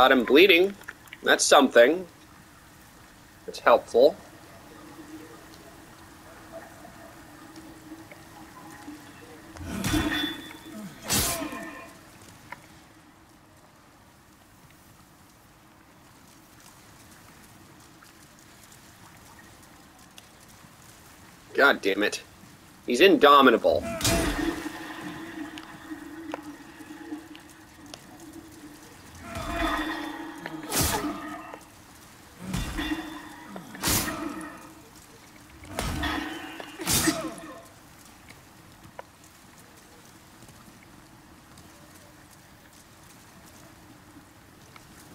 Got him bleeding. That's something. It's helpful. God damn it. He's indomitable.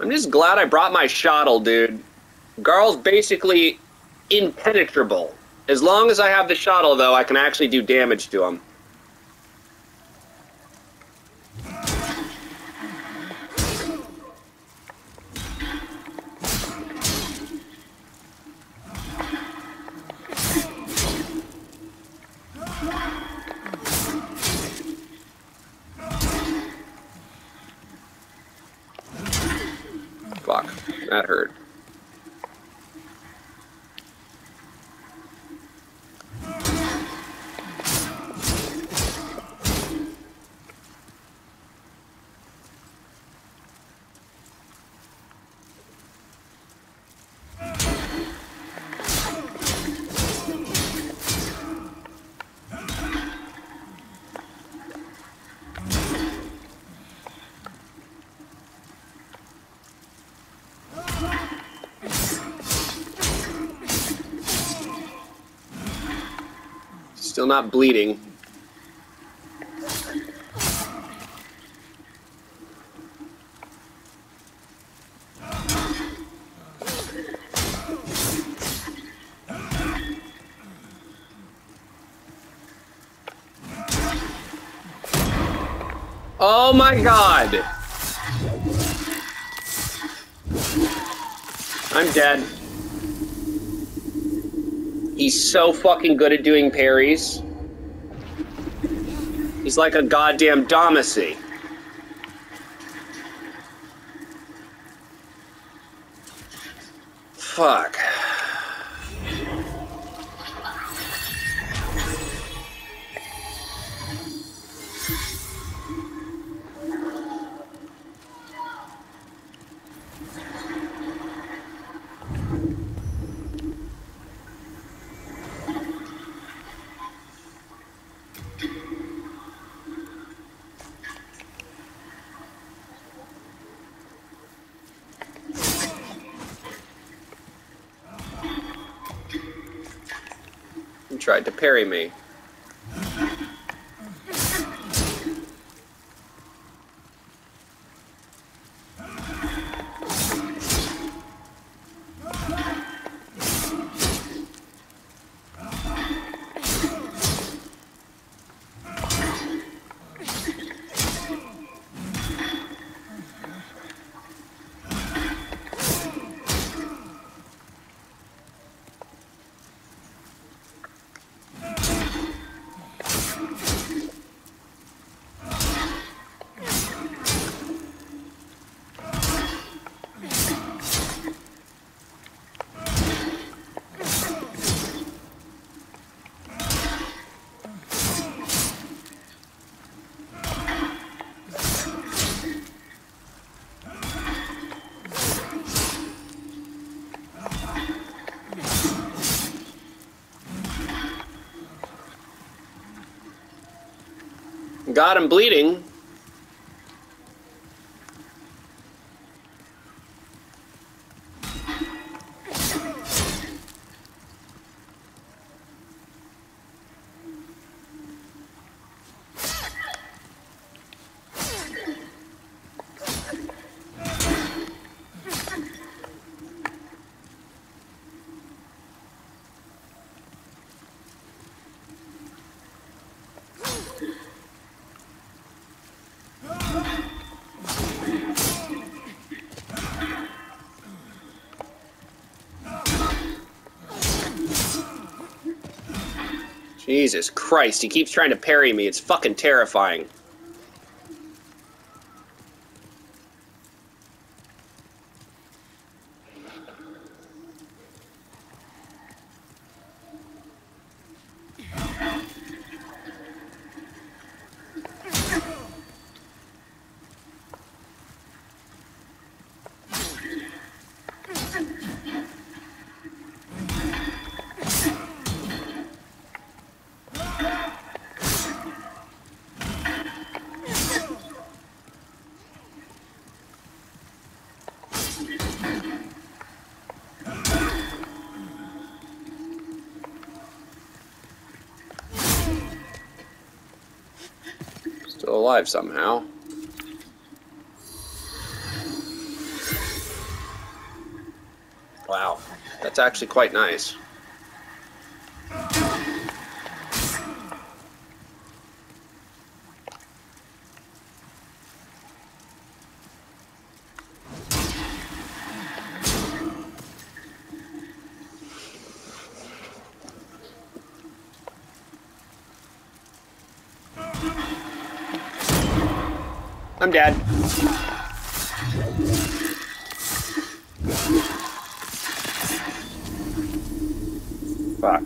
I'm just glad I brought my shotel, dude. Garl's basically impenetrable. As long as I have the shotel, though, I can actually do damage to him. Fuck, that hurt. Still not bleeding. Oh my god! I'm dead. He's so fucking good at doing parries. He's like a goddamn Damacy. Fuck. Tried to parry me. Got him bleeding. Jesus Christ, he keeps trying to parry me. It's fucking terrifying. Alive somehow. Wow, that's actually quite nice. I'm dead. Fuck.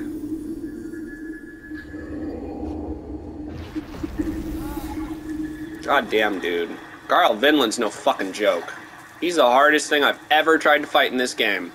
God damn, dude. Garl Vinland's no fucking joke. He's the hardest thing I've ever tried to fight in this game.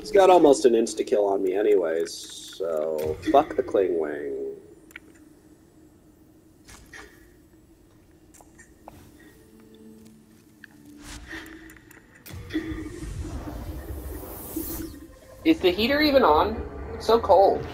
He's got almost an insta kill on me, anyways. So fuck the Klingwing. Is the heater even on? It's so cold.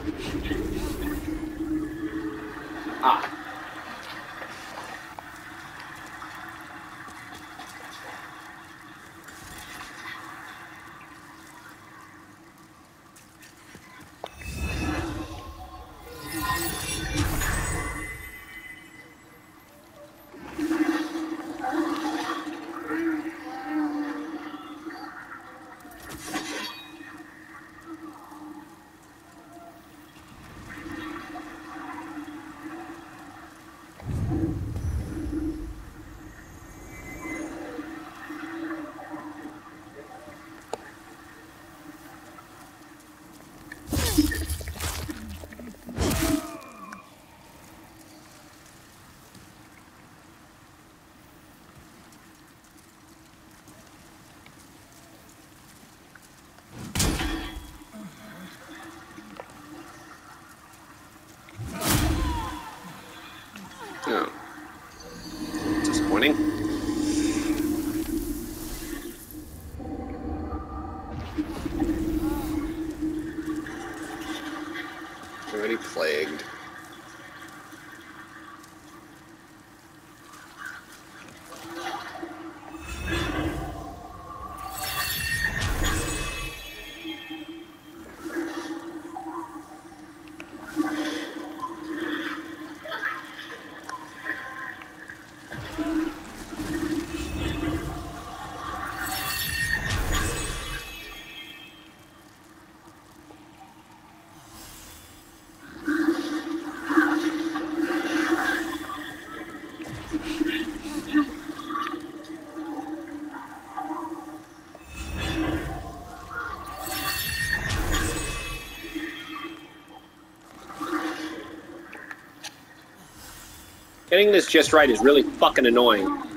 Getting this just right is really fucking annoying.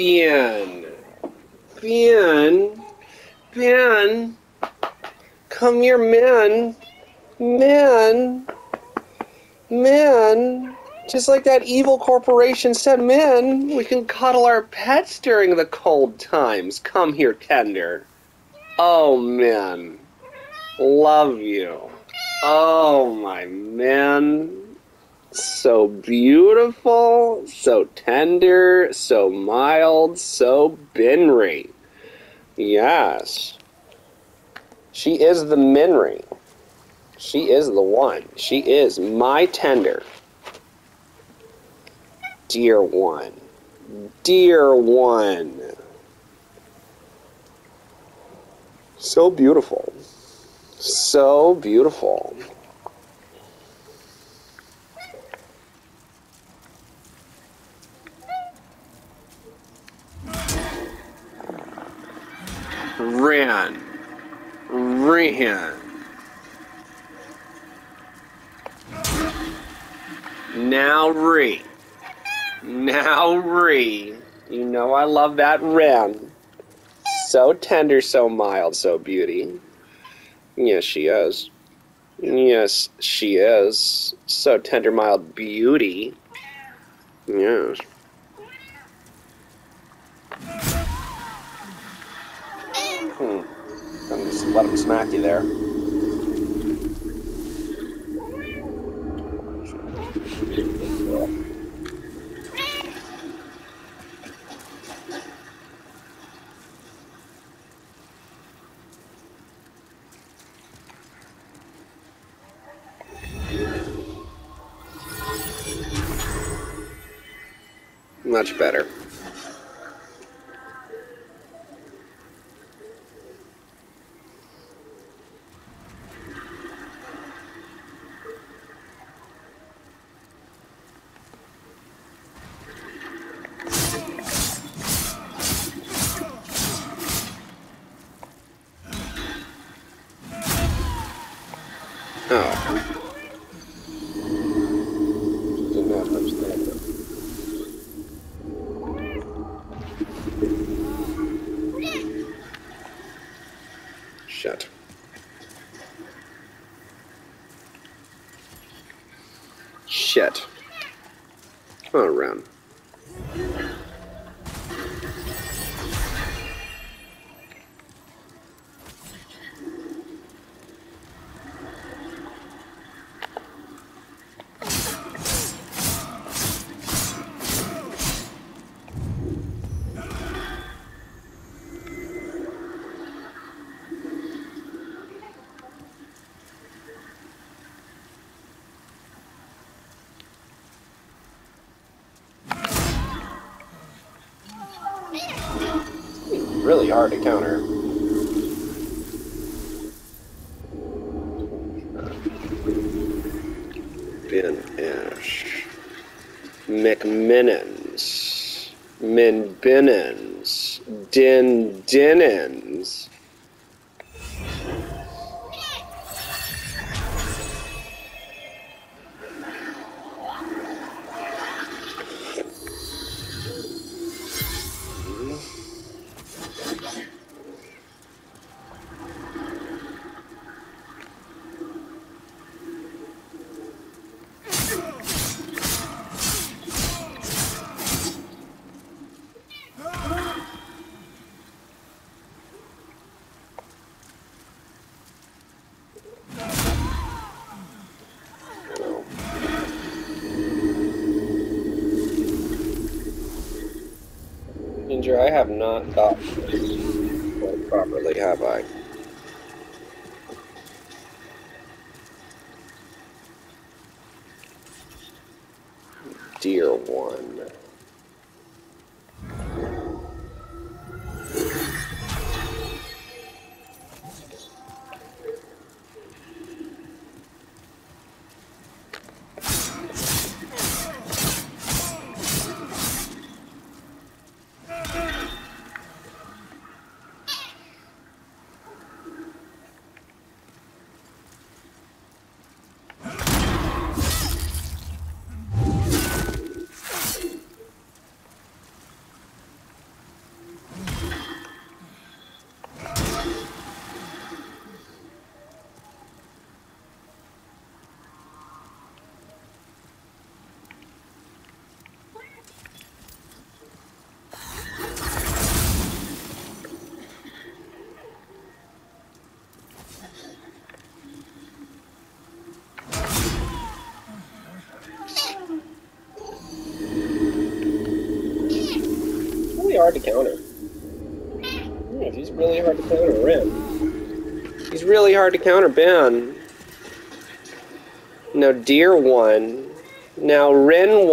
Bien. Bien. Bien. Come here, man. Man. Man. Just like that evil corporation said, man, we can cuddle our pets during the cold times. Come here, tender. Oh, man. Love you. Oh, my man so beautiful, so tender, so mild, so Binry. Yes. She is the Minry. She is the one. She is my tender. Dear one. Dear one. So beautiful. So beautiful. Ran, ran. Now re. Now re. You know I love that ran. So tender, so mild, so beauty. Yes, she is. Yes, she is. So tender, mild beauty. Yes. Hmm. I'm just let him smack you there. Much better. Oh. Didn't have much there. Shut. Shit. Come on, around. Really hard to counter. Ben Ash. Din Dinnins. I have not thought properly, have I? Dear one. Really hard to counter. Yeah, he's really hard to counter. Ren. He's really hard to counter Ben. Now Deer one. Now Ren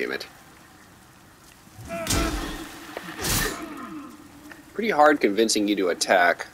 damn it. Pretty hard convincing you to attack.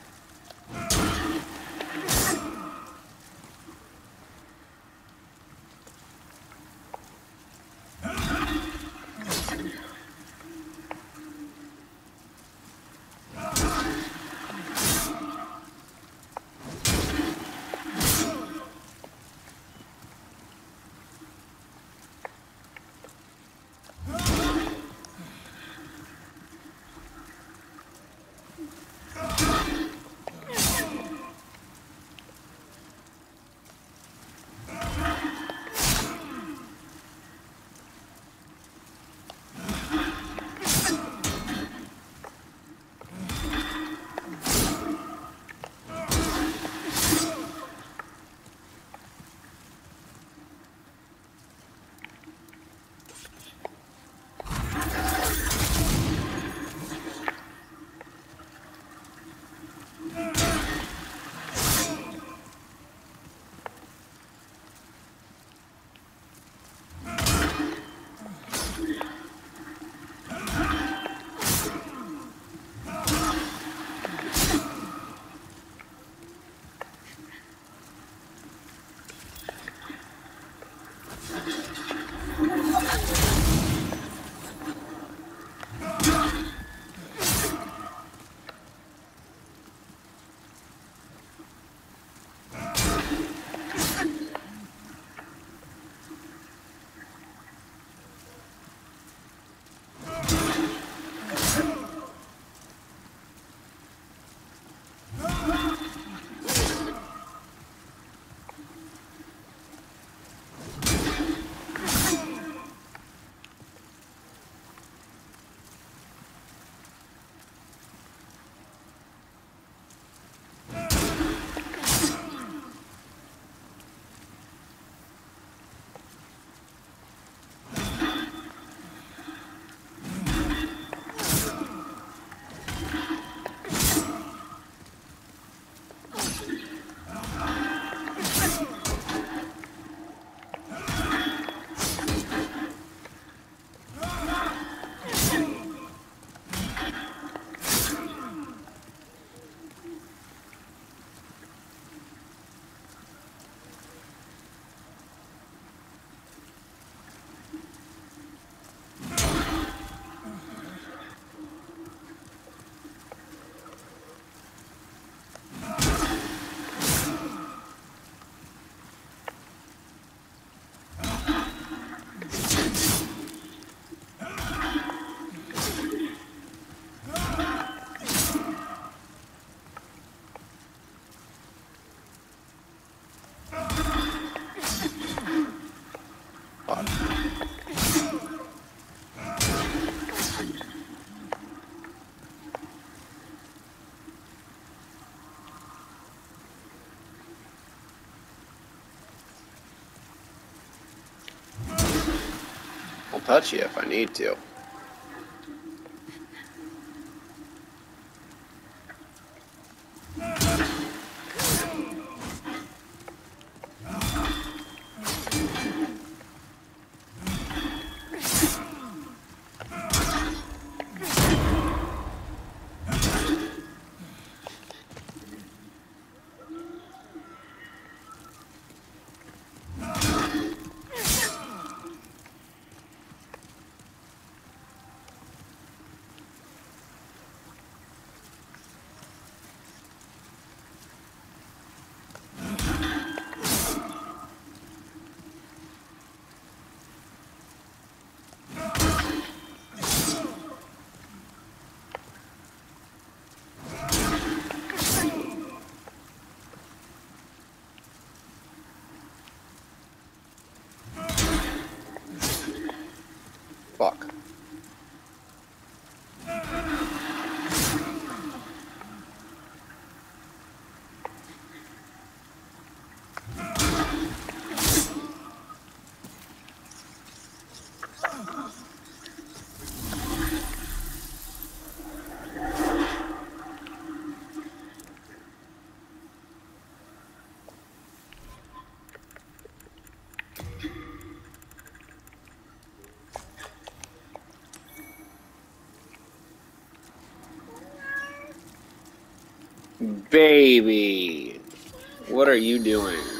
Touch you if I need to. Baby, what are you doing?